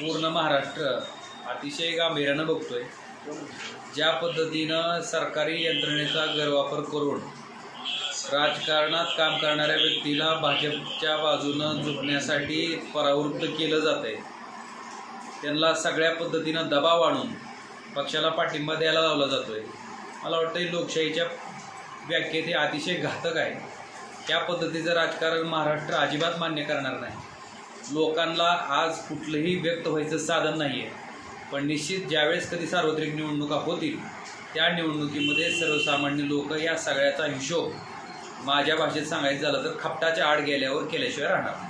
पूर्ण महाराष्ट्र अतिशय गांभीर्यानं बघतोय. ज्या पद्धतीनं सरकारी यंत्रणेचा गैरवापर करून राजकारणात काम करणाऱ्या व्यक्तीला भाजपच्या बाजूनं झुकण्यासाठी परावृत्त केलं जात आहे त्यांना सगळ्या पद्धतीनं दबाव आणून पक्षाला पाठिंबा द्यायला लावला जातोय. मला वाटतं लोकशाहीच्या व्याख्येत हे अतिशय घातक आहे. त्या पद्धतीचं राजकारण महाराष्ट्र अजिबात मान्य करणार नाही. लोकांना आज कुठलंही व्यक्त व्हायचं साधन नाही आहे पण निश्चित ज्यावेळेस कधी सार्वत्रिक निवडणुका होतील त्या निवडणुकीमध्ये सर्वसामान्य लोक या सगळ्याचा हिशोब माझ्या भाषेत सांगायचं झालं तर खपटाच्या आड गेल्यावर केल्याशिवाय राहणार नाही.